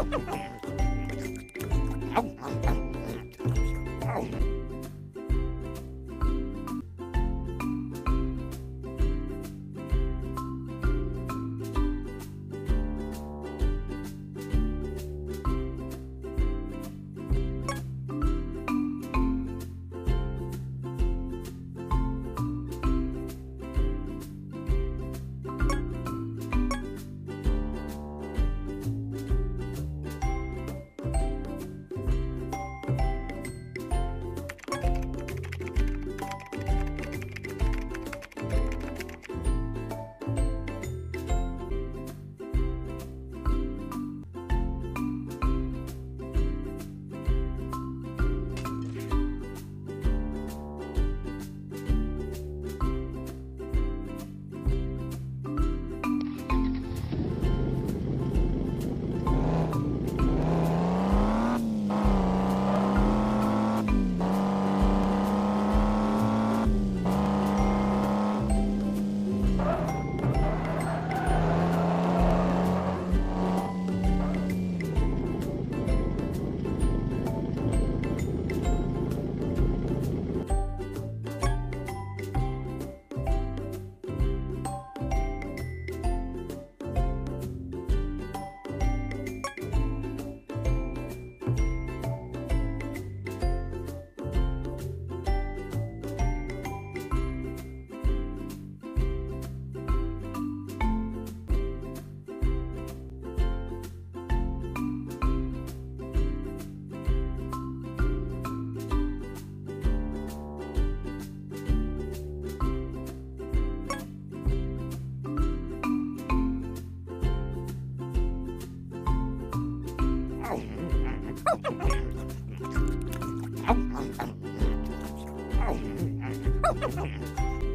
Ha, ha, ha. Oh,